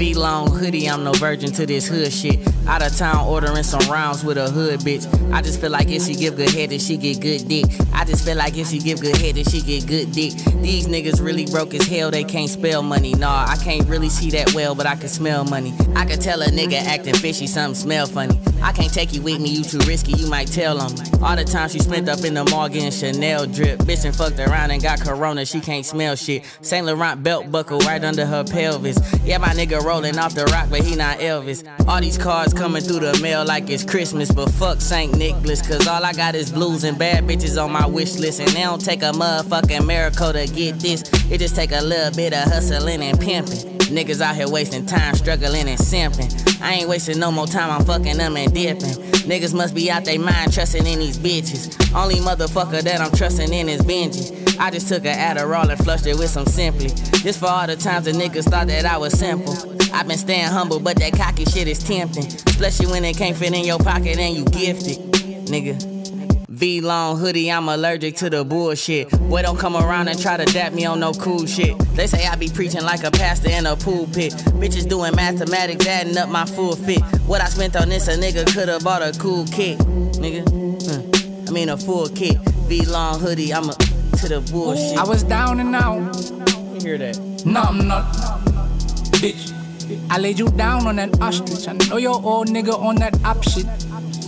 Vlone hoodie, I'm no virgin to this hood shit. Out of town ordering some rounds with a hood bitch. I just feel like if she give good head, then she get good dick. I just feel like if she give good head, then she get good dick. These niggas really broke as hell, they can't spell money. Nah, I can't really see that well, but I can smell money. I can tell a nigga acting fishy, something smell funny. I can't take you with me, you too risky, you might tell me. All the time she spent up in the mall getting Chanel drip. Bitch and fucked around and got corona, she can't smell shit. Saint Laurent belt buckle right under her pelvis. Yeah, my nigga rolling off the rock, but he not Elvis. All these cards coming through the mail like it's Christmas, but fuck St. Nicholas, cause all I got is blues and bad bitches on my wish list. And they don't take a motherfucking miracle to get this. It just take a little bit of hustling and pimping. Niggas out here wasting time, struggling and simping. I ain't wasting no more time, I'm fucking them and dipping. Niggas must be out they mind trusting in these bitches. Only motherfucker that I'm trusting in is Benji. I just took a Adderall and flushed it with some Simply. Just for all the times the niggas thought that I was simple. I've been staying humble, but that cocky shit is tempting. Especially when it can't fit in your pocket and you gifted. Nigga. Vlone hoodie, I'm allergic to the bullshit. Boy, don't come around and try to dap me on no cool shit. They say I be preaching like a pastor in a pulpit. Bitches doing mathematics, adding up my full fit. What I spent on this, a nigga could've bought a cool kit. Nigga, huh. I mean a full kit. Vlone hoodie, I'm a to the bullshit. I was down and out. You hear that? No, I'm not. Bitch, I laid you down on that ostrich. I know your old nigga on that op shit.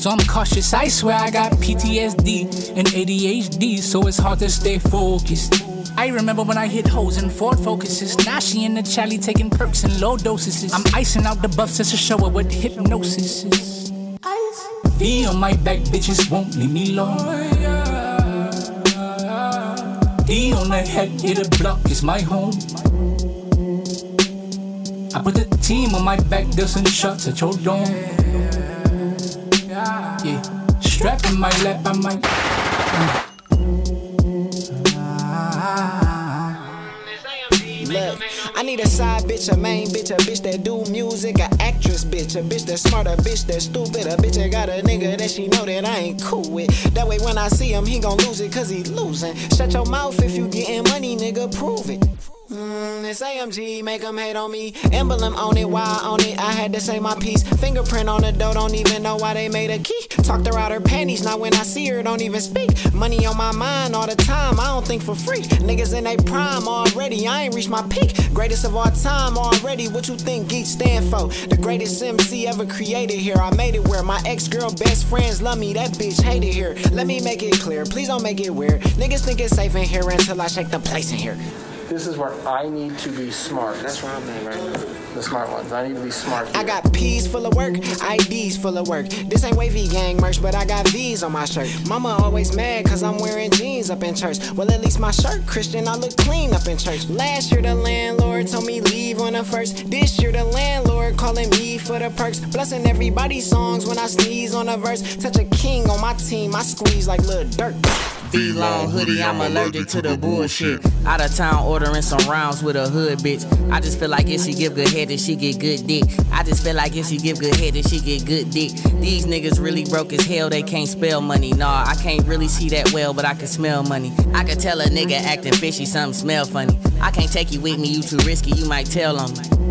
So I'm cautious. I swear I got PTSD and ADHD, so it's hard to stay focused. I remember when I hit hoes in Ford Focuses. Now she in the Charlie taking perks in low doses. I'm icing out the buffs just to show her what hypnosis is. Ice. V on my back, bitches won't leave me alone. D on the head, yeah, the block is my home. I put the team on my back, dozen shots at your dome. Yeah, strap in my lap, I might. I need a side bitch, a main bitch, a bitch that do music, a actress bitch, a bitch that's smart, a bitch that's stupid, a bitch that got a nigga that she know that I ain't cool with. That way when I see him, he gon' lose it cause he losing. Shut your mouth if you gettin' money, nigga, prove it. Mm, it's AMG, make them hate on me. Emblem on it, why I own it? I had to say my piece. Fingerprint on the door, don't even know why they made a key. Talked her out her panties, now when I see her, don't even speak. Money on my mind all the time, I don't think for free. Niggas in they prime already, I ain't reached my peak. Greatest of all time already, what you think Geech stand for? The greatest MC ever created here. I made it where my ex girl best friends love me, that bitch hated here. Let me make it clear, please don't make it weird. Niggas think it's safe in here until I shake the place in here. This is where I need to be smart. That's where I'm at right now. The smart ones. I need to be smart. I got P's full of work, ID's full of work. This ain't wavy gang merch, but I got V's on my shirt. Mama always mad cause I'm wearing jeans up in church. Well, at least my shirt Christian, I look clean up in church. Last year the landlord told me leave on the first. This year the landlord calling me for the perks. Blessing everybody's songs when I sneeze on a verse. Touch a king on my team, I squeeze like Lil Durk. Vlone hoodie, I'm allergic to the bullshit. Out of town ordering some rounds with a hood bitch. I just feel like if she give good head, then she get good dick. I just feel like if she give good head, then she get good dick. These niggas really broke as hell, they can't spell money. Nah, I can't really see that well, but I can smell money. I can tell a nigga acting fishy, something smell funny. I can't take you with me, you too risky, you might tell on me.